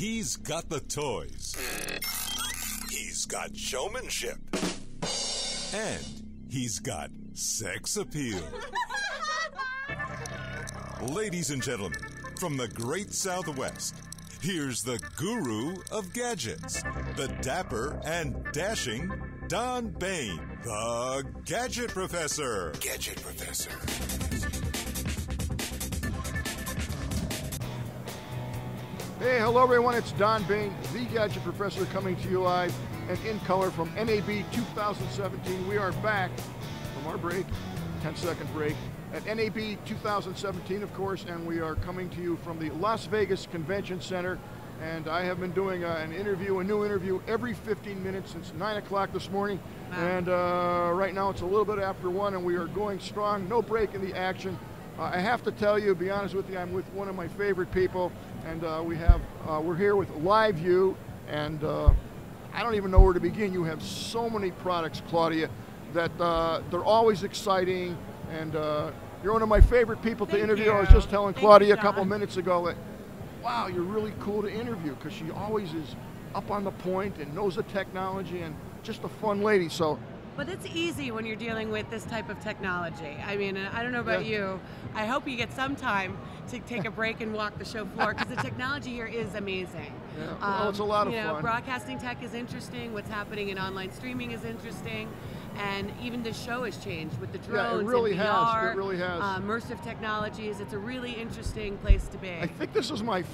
He's got the toys. He's got showmanship. And he's got sex appeal. Ladies and gentlemen, from the great Southwest, here's the guru of gadgets, the dapper and dashing Don Baine, the Gadget Professor. Gadget Professor. Hey, hello everyone, it's Don Baine, the Gadget Professor, coming to you live and in color from NAB 2017. We are back from our break, 10 second break, at NAB 2017, of course, and we are coming to you from the Las Vegas Convention Center. And I have been doing uh, an interview, a new interview, every 15 minutes since 9 o'clock this morning. Wow. And uh, right now it's a little bit after 1, and we are going strong, no break in the action. I have to tell you, be honest with you, I'm with one of my favorite people, and uh, we have uh, we're here with LiveU, and uh, I don't even know where to begin. You have so many products, Claudia, that uh, they're always exciting, and uh, you're one of my favorite people to Thank interview. I was just telling Thank you, Claudia a couple minutes ago that, wow, you're really cool to interview because she always is up on the point and knows the technology and just a fun lady. So But it's easy when you're dealing with this type of technology. I mean, uh, I don't know about Yeah. you. I hope you get some time to take a break and walk the show floor because the technology here is amazing. Um, Yeah, well, it's a lot of you know, fun. Broadcasting tech is interesting. What's happening in online streaming is interesting. And even the show has changed with the Yeah, it drones really and has. It really has. Uh, immersive technologies. It's a really interesting place to be. I think this is my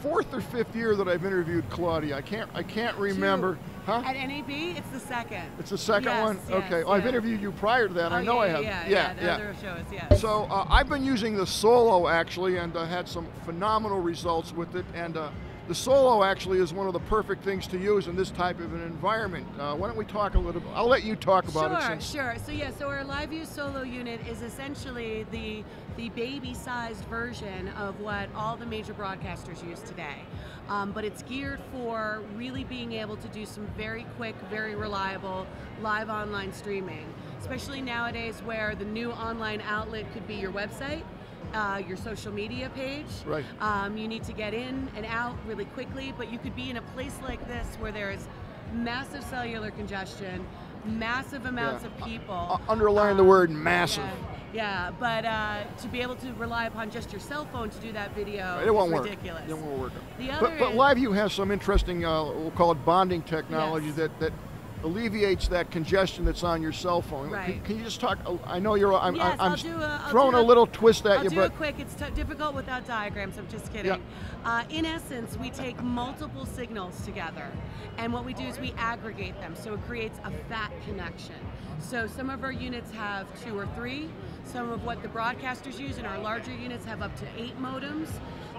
fourth or fifth year that I've interviewed Claudia. I can't I can't remember. Huh? At NAB, it's the second. It's the second Yes, one. yes, okay. Oh, I've interviewed you prior to that. I Oh, know yeah, I have. Yeah, yeah. yeah. other shows, yeah. So uh, I've been using the Solo actually, and uh, had some phenomenal results with it. And uh, the Solo actually is one of the perfect things to use in this type of an environment. Uh, why don't we talk a little? I'll let you talk about it. Sure, sure. So yeah, so our LiveU Solo unit is essentially the the baby-sized version of what all the major broadcasters use today. Um, but it's geared for really being able to do some very quick, very reliable live online streaming, especially nowadays where the new online outlet could be your website. Uh, your social media page. Right. Um, you need to get in and out really quickly, but you could be in a place like this where there is massive cellular congestion, massive amounts Yeah. of people. Underline the word massive. Yeah, yeah, but uh, to be able to rely upon just your cell phone to do that video It won't is work. ridiculous. It won't work. The other But, but LiveU has some interesting, uh, we'll call it bonding technology Yes. that, that alleviates that congestion that's on your cell phone. Can- Right. Can, you just talk? uh, I know you're. I'm, Yes, I'm I'll do a- I'll throwing a a- little twist at I'll you, do but it quick. It's t- difficult without diagrams. I'm just kidding. Yeah. Uh, in essence, we take multiple signals together, and what we do is we aggregate them, so it creates a fat connection. So some of our units have two or three. Some of what the broadcasters use in our larger units have up to eight modems,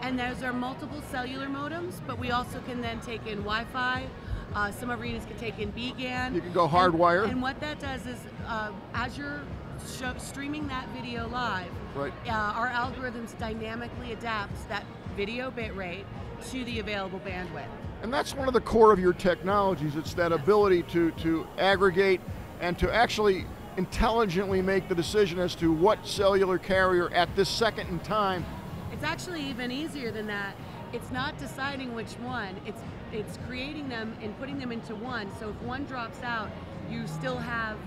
and those are multiple cellular modems. But we also can then take in Wi-Fi. Uh, some of our units can take in BGAN. You can go And- hardwire. And, what that does is, uh, as you're streaming that video live, Right. uh, our algorithms dynamically adapts that video bit rate to the available bandwidth. And that's one of the core of your technologies. It's that ability to, to aggregate and to actually intelligently make the decision as to what cellular carrier at this second in time. It's actually even easier than that. It's not deciding which one. It's it's creating them and putting them into one. So if one drops out, you still have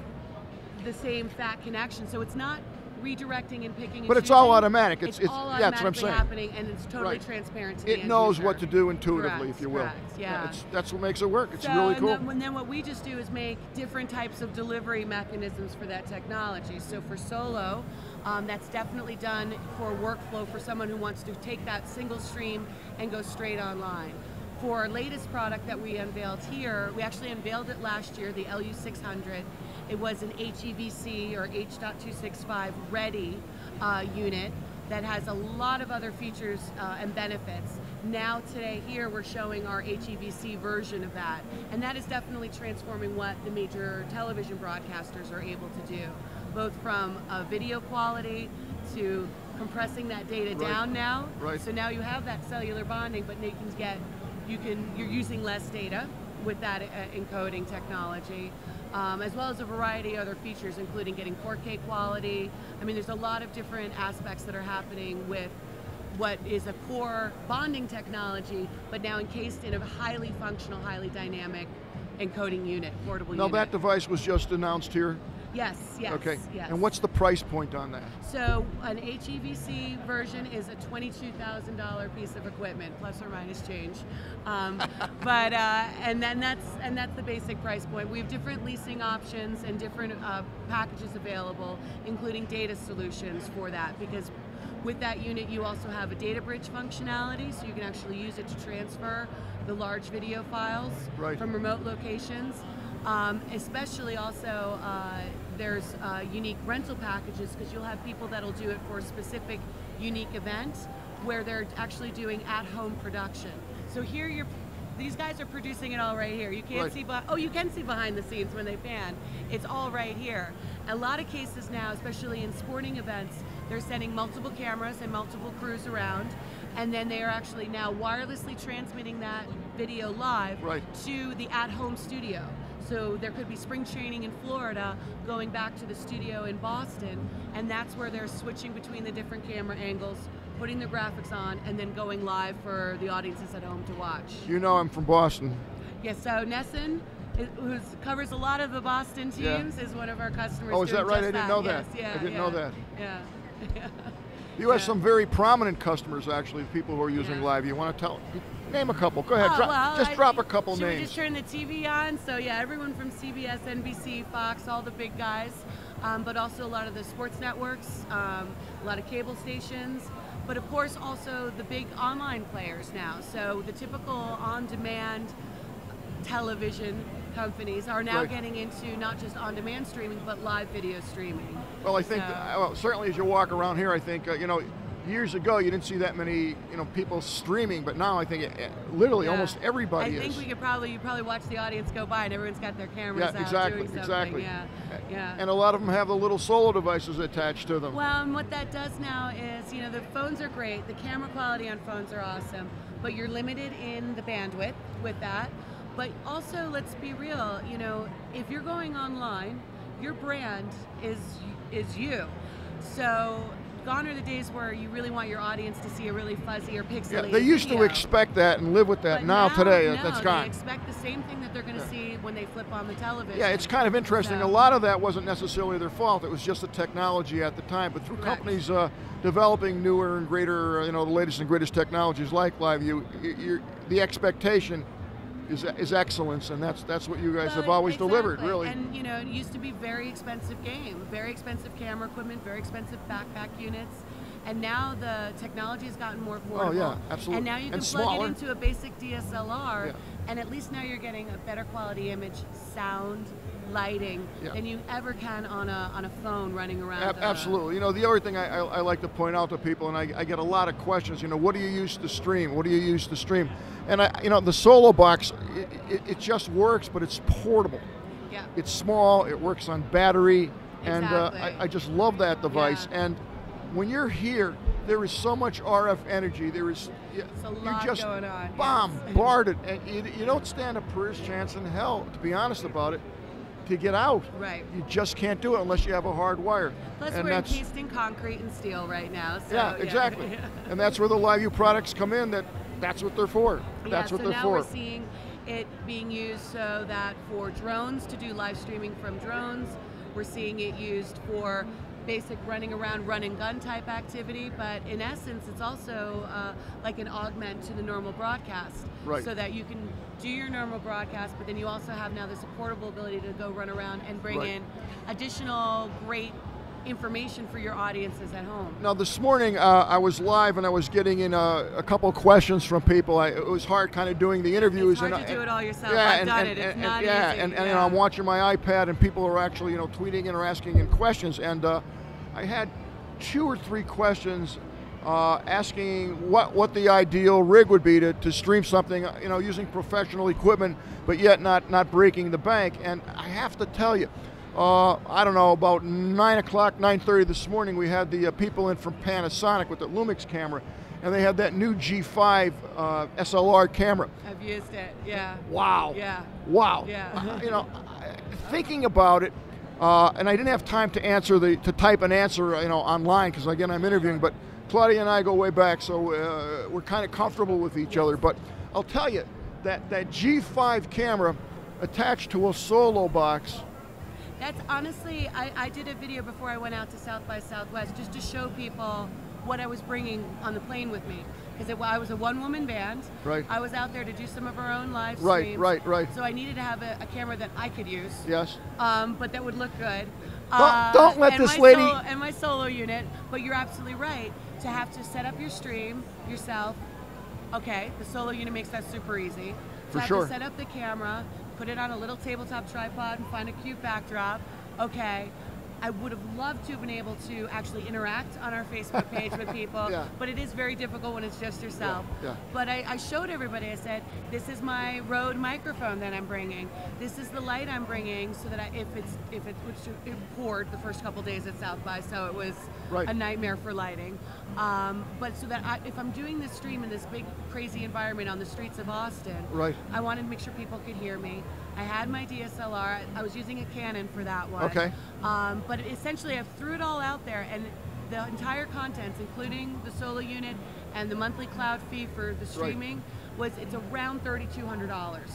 the same fat connection. So it's not redirecting and picking. and But it's all automatic. It's- It's, it's- all yeah, that's what I'm saying. happening, and it's totally Right. transparent to It knows user. what to do intuitively, Correct, if you will. correct, yeah. it's, that's what makes it work. It's So, really and cool. Then, and then what we just do is make different types of delivery mechanisms for that technology. So for solo, um, that's definitely done for workflow for someone who wants to take that single stream and go straight online. For our latest product that we unveiled here, we actually unveiled it last year, the LU600. It was an HEVC or H.265 ready uh, unit that has a lot of other features uh, and benefits. Now today here we're showing our HEVC version of that, and that is definitely transforming what the major television broadcasters are able to do, both from a video quality to compressing that data Right. down now. Right. So now you have that cellular bonding, but you can get, you can, you're using less data with that uh, encoding technology. Um, as well as a variety of other features, including getting 4K quality. I mean, there's a lot of different aspects that are happening with what is a core bonding technology, but now encased in a highly functional, highly dynamic encoding unit, portable Now unit. that device was just announced here. Yes, yes, okay. yes. And what's the price point on that? So an HEVC version is a twenty-two thousand dollar piece of equipment, plus or minus change. Um, but uh, and then that's and that's the basic price point. We have different leasing options and different uh, packages available, including data solutions for that. Because with that unit, you also have a data bridge functionality, so you can actually use it to transfer the large video files Right. from remote locations. Um, especially also, uh, there's uh, unique rental packages because you'll have people that'll do it for a specific unique event where they're actually doing at-home production. So here you're, these guys are producing it all right here. You can't Right. see, but oh, you can see behind the scenes when they pan. It's all right here. A lot of cases now, especially in sporting events, they're sending multiple cameras and multiple crews around, and then they are actually now wirelessly transmitting that video live Right. to the at-home studio. So there could be spring training in Florida going back to the studio in Boston, and that's where they're switching between the different camera angles, putting the graphics on, and then going live for the audiences at home to watch. You know I'm from Boston. Yes, so NESN, who covers a lot of the Boston Yeah. teams, is one of our customers. Oh, is that right? I didn't know Yes, that. yeah, I didn't yeah, know that. Yeah. You have Yeah. some very prominent customers, actually, people who are using Yeah. live. You want to tell? Name a couple. Go ahead. Oh, drop, well, just I- drop a couple names. we just turn the TV on? So yeah, everyone from CBS, NBC, Fox, all the big guys, um, but also a lot of the sports networks, um, a lot of cable stations, but of course also the big online players now. So the typical on-demand television companies are now Right. getting into not just on-demand streaming, but live video streaming. Well, I think, So- uh, well, certainly as you walk around here, I think, uh, you know, years ago you didn't see that many, you know, people streaming, but now I think uh, literally Yeah. almost everybody I think is. we could probably you probably watch the audience go by and everyone's got their cameras yeah, out exactly, doing something. exactly. Yeah, yeah. And a lot of them have the little solo devices attached to them. Well, and what that does now is, you know, the phones are great, the camera quality on phones are awesome, but you're limited in the bandwidth with that. But also, let's be real, you know, if you're going online, your brand is is you. So gone are the days where you really want your audience to see a really fuzzy or yeah, pixelated they used to expect that and live with that. But now, today, no, that's they gone. expect the same thing that they're going to see when they flip on the television. Yeah, it's kind of interesting. So- A lot of that wasn't necessarily their fault. It was just the technology at the time. But through Correct. companies uh, developing newer and greater, uh, you know, the latest and greatest technologies like LiveU, y- you're, the expectation is, is excellence, and that's that's what you guys have always delivered, really. And you know, it used to be very expensive game, very expensive camera equipment, very expensive backpack units. And now the technology has gotten more affordable. Oh, yeah, absolutely. And now you can And plug smaller. it into a basic DSLR, Yeah. and at least now you're getting a better quality image, sound, lighting Yeah. than you ever can on a on a phone running around. A- absolutely. You know, the other thing I, I, I like to point out to people, and I, I get a lot of questions. You know, what do you use to stream? What do you use to stream? And I, you know, the Solo Box, it, it, it just works, but it's portable. Yeah. It's small. It works on battery, and uh, Exactly. I, I just love that device. Yeah. And when you're here, there is so much RF energy. There is you- a you're lot just going on, yes. bombarded, and you, you don't stand a first chance in hell, to be honest about it, to get out. Right. You just can't do it unless you have a hard wire. Plus, and we're that's, encased in concrete and steel right now. So, yeah, exactly. and that's where the LiveU products come in. That that's what they're for. That's yeah, what so they're now for. we're seeing it being used so that for drones to do live streaming from drones, we're seeing it used for basic running around run and gun type activity but in essence it's also uh, like an augment to the normal broadcast Right. so that you can do your normal broadcast but then you also have now this portable ability to go run around and bring Right. in additional great information for your audiences at home Now this morning uh, I was live and I was getting in a, a couple questions from people. I, it was hard kind of doing the interviews. It's hard and to do it all yourself. Yeah, I've and, done and- it. It's and- not yeah, easy. and, and Yeah. I'm watching my iPad and people are actually you know tweeting in or asking in questions. And uh, I had two or three questions uh, asking what what the ideal rig would be to, to stream something you know using professional equipment, but yet not not breaking the bank. And I have to tell you. Uh, I don't know, about 9 o'clock, 9.30 this morning, we had the uh, people in from Panasonic with the Lumix camera, and they had that new G5 uh, SLR camera. I've used it yeah Wow. Yeah. Wow. Yeah. You know, thinking about it, uh, and I didn't have time to answer the to type an answer, you know, online because again I'm interviewing. But Claudia and I go way back, so uh, we're kind of comfortable with each other. But I'll tell you that that G5 camera attached to a solo box. That's honestly, I, I did a video before I went out to South by Southwest just to show people what I was bringing on the plane with me. Because I was a one-woman band. Right. I was out there to do some of our own live Right, streams. right, right. right. So I needed to have a, a camera that I could use. Yes. Um, but that would look good. Uh, Don't- don't let this lady- Solo, and my solo unit. But you're absolutely right. To have to set up your stream yourself. Okay, the solo unit makes that super easy. For to have sure. to set up the camera, put it on a little tabletop tripod, and find a cute backdrop. Okay. I would have loved to have been able to actually interact on our Facebook page with people, Yeah. but it is very difficult when it's just yourself. yeah. But I, I showed everybody, I said, this is my Rode microphone that I'm bringing. This is the light I'm bringing so that I, if it's, if it, which it poured the first couple days at South by, so it was Right. a nightmare for lighting. Um, but so that I, if I'm doing this stream in this big crazy environment on the streets of Austin, Right. I wanted to make sure people could hear me. I had my DSLR. I was using a Canon for that one. Okay. Um, but essentially, I threw it all out there, and the entire contents, including the solo unit and the monthly cloud fee for the streaming, was it's around thirty-two hundred dollars,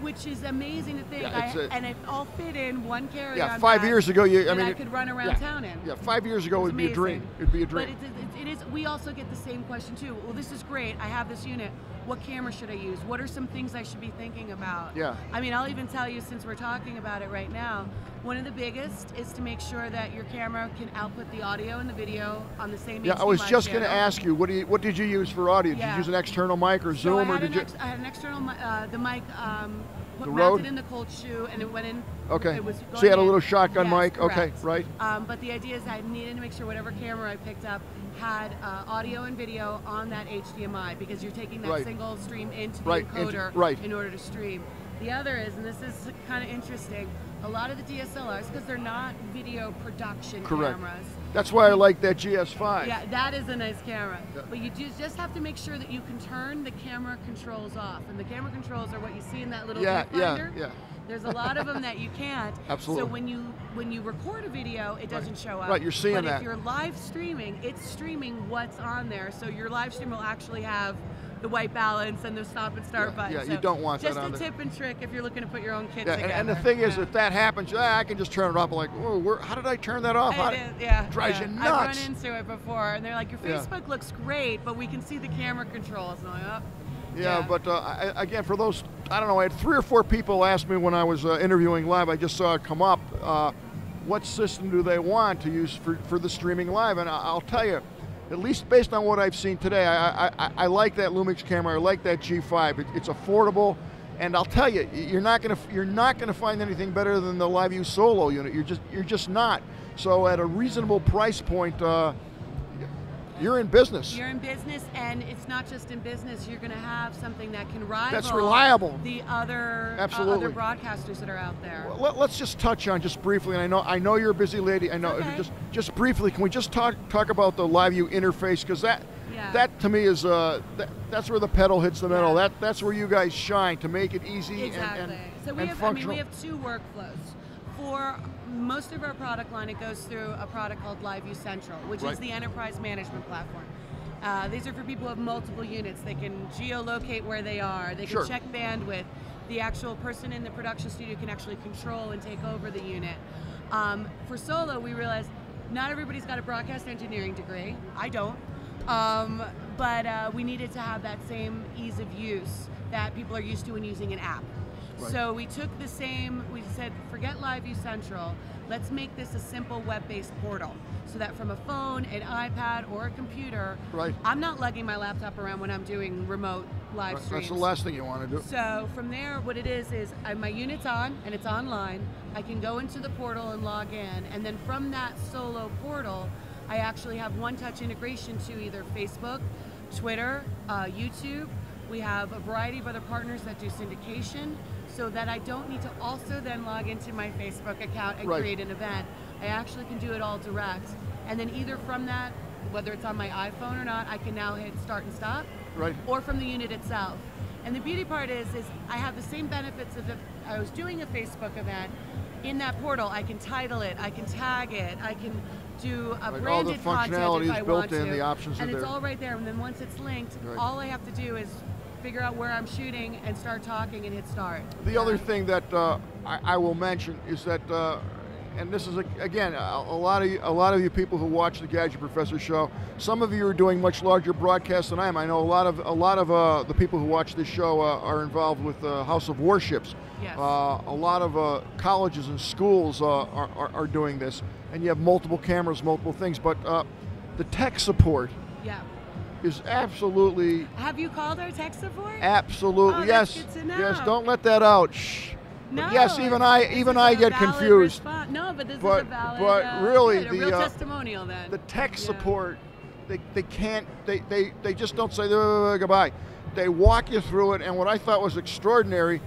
which is amazing to think. Yeah, it's I, a- and it all fit in one carry-on. Yeah, five years ago, you. I mean, I could run around yeah. town in. Yeah, five years ago, it'd be a dream. It'd be a dream. But it, it, it is. We also get the same question too. Well, this is great. I have this unit. What camera should I use? What are some things I should be thinking about? Yeah. I mean, I'll even tell you since we're talking about it right now. One of the biggest is to make sure that your camera can output the audio and the video on the same. yeah, I was just going to ask you, what do you, what did you use for audio? Did you use an external mic or So Zoom, or did you? ex- I had an external, uh, the mic, um, The mounted Rode? in the cold shoe, and it went in. Okay. It was So you had a little shotgun Yes, mic? Okay, right. Um, but the idea is I needed to make sure whatever camera I picked up had uh, audio and video on that HDMI because you're taking that Right. single stream into the Right, into- encoder right. in order to stream. The other is, and this is kind of interesting, a lot of the DSLRs, because they're not video production Correct. cameras, That's why I like that GS5. yeah, that is a nice camera. Yeah. But you just have to make sure that you can turn the camera controls off. And the camera controls are what you see in that little Yeah, yeah, viewfinder. yeah. There's a lot of them that you can't. Absolutely. So when you when you record a video, it doesn't show up. Right, you're seeing but that. if you're live streaming, it's streaming what's on there. So your live stream will actually have the white balance and the stop and start Yeah, button. yeah, you don't want that just a tip and trick if you're looking to put your own kit Yeah, and, together. and the thing is, Yeah. if that happens, I can just turn it off. I'm like, whoa, where, how did I turn that off? How It yeah. drives yeah. you I've run into it before, and they're like, "Your. Facebook looks great, but we can see the camera controls." And I'm like, oh. Yeah, but uh, I, again, for those, I don't know, I had three or four people ask me when I was uh, interviewing live, I just saw it come up, uh, what system do they want to use for, for the streaming live? And I, I'll tell you, at least based on what I've seen today, I, I, I, like that Lumix camera, I like that G5. It, it's affordable, and I'll tell you, you're not gonna you're not gonna find anything better than the LiveU Solo unit. You're just you're just not. So at a reasonable price point, uh, you're in business. You're in business, and it's not just in business. You're going to have something that can rival That's reliable. the other uh, Absolutely. other broadcasters that are out there. Let, us just touch on just briefly, and I know I know you're a busy lady. I know Okay. just just briefly. Can we just talk talk about the LiveU interface because that Yeah. that to me is uh that, that's where the pedal hits the metal. Yeah. That that's where you guys shine to make it easy Exactly. and, and, so we and have, I mean, we have two workflows. For most of our product line, it goes through a product called LiveU Central, which Right. is the enterprise management platform. Uh, these are for people who have multiple units. They can geolocate where they are. They can Sure. check bandwidth. The actual person in the production studio can actually control and take over the unit. Um, for solo, we realized not everybody's got a broadcast engineering degree. I don't. Um, but uh, we needed to have that same ease of use that people are used to when using an app. Right. So we took the same, we said, forget LiveU Central, let's make this a simple web-based portal. So that from a phone, an iPad, or a computer, Right. I'm not lugging my laptop around when I'm doing remote live streams. That's the last thing you want to do. So from there, what it is is I, my unit's on and it's online. I can go into the portal and log in, and then from that solo portal, I actually have one-touch integration to either Facebook, Twitter, uh, YouTube. We have a variety of other partners that do syndication, so that I don't need to also then log into my Facebook account and Right. create an event. I actually can do it all direct, and then either from that, whether it's on my iPhone or not, I can now hit start and stop Right. or from the unit itself. And the beauty part is, is I have the same benefits of if I was doing a Facebook event. In that portal, I can title it, I can tag it, I can do a all the branded content if I built want in, to, the options are and it's there. all right there. And then once it's linked, Right. all I have to do is figure out where I'm shooting and start talking and hit start. The Yeah. other thing that uh, I, I will mention is that, uh, and this is a, again a, a lot of you, a lot of you people who watch the Gadget Professor show. Some of you are doing much larger broadcasts than I am. I know a lot of a lot of uh, the people who watch this show uh, are involved with uh, House of Warships. Yes. Uh, a lot of uh, colleges and schools uh, are, are, are doing this, and you have multiple cameras, multiple things. But uh, the tech support Yeah. Is absolutely Have you called our tech support? Absolutely, Oh, yes, that's good to know. yes. Don't let that out. Shh. no. But yes, even I, even I get confused. No, but this But- is a valid. but uh, really, good, the, real uh, testimonial then. The tech Yeah. support, they, they can't, they, they, they just don't say "Uh, goodbye. They walk you through it, and what I thought was extraordinary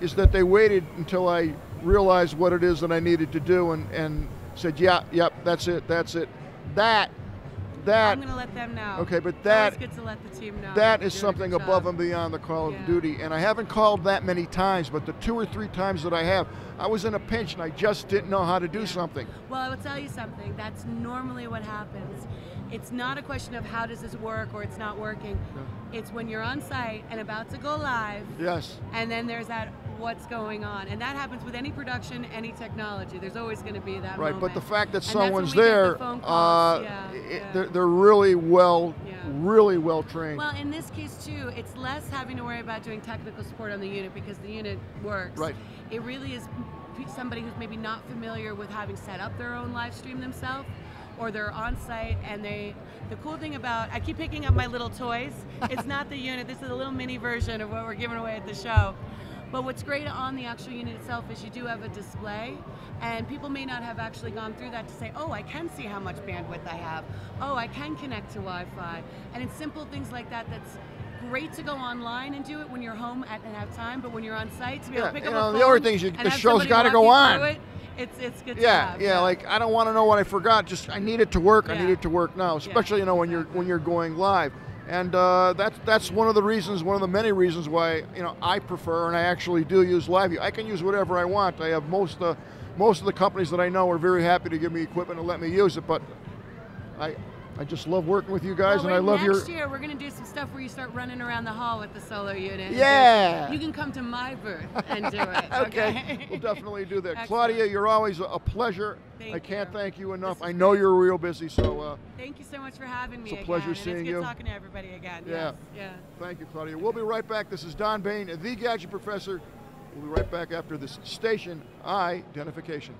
is that they waited until I realized what it is that I needed to do, and, and said, yeah, yep, that's it, that's it. That, that, I'm going to let them know. Okay, but that- good to let the team know. That is something above and beyond the call Yeah. of duty. And I haven't called that many times, but the two or three times that I have, I was in a pinch and I just didn't know how to do Yeah. something. Well, I will tell you something. That's normally what happens. It's not a question of how does this work or it's not working. It's when you're on site and about to go live, Yes. and then there's that what's going on, and that happens with any production, any technology. There's always going to be that Right, moment. but the fact that And that's when someone's get the there, uh, Yeah, it- yeah. They're, they're really well, Yeah. really well trained. Well, in this case too, it's less having to worry about doing technical support on the unit because the unit works. Right. It really is somebody who's maybe not familiar with having set up their own live stream themselves, or they're on site and they. The cool thing about I keep picking up my little toys. it's not the unit. This is a little mini version of what we're giving away at the show. But what's great on the actual unit itself is you do have a display, and people may not have actually gone through that to say, oh, I can see how much bandwidth I have. Oh, I can connect to Wi-Fi. And it's simple things like that that's great to go online and do it when you're home at, and have time, but when you're on site, to be able to pick you up know, a the other thing is you- the show's somebody gotta go on. It, it's, it's good to yeah, have. yeah, yeah, like I don't want to know what I forgot. Just I need it to work. I need it to work now, especially you know when you're when you're going live. And uh, that's that's one of the reasons, one of the many reasons why you know I prefer and I actually do use LiveU. I can use whatever I want. I have most uh, most of the companies that I know are very happy to give me equipment and let me use it. But I I just love working with you guys, well, and I love next your. year we're gonna do some stuff where you start running around the hall with the solo unit. Yeah. You can come to my booth and do it. okay, we'll definitely do that. Excellent. Claudia, you're always a- a pleasure. Thank I can't you. thank you enough. I know great. you're real busy, so uh, Thank you so much for having me It's a pleasure again. seeing and it's good you. talking to everybody again. Yeah. Yes. Yeah. Thank you, Claudia. We'll be right back. This is Don Baine, the Gadget Professor. We'll be right back after this station identification.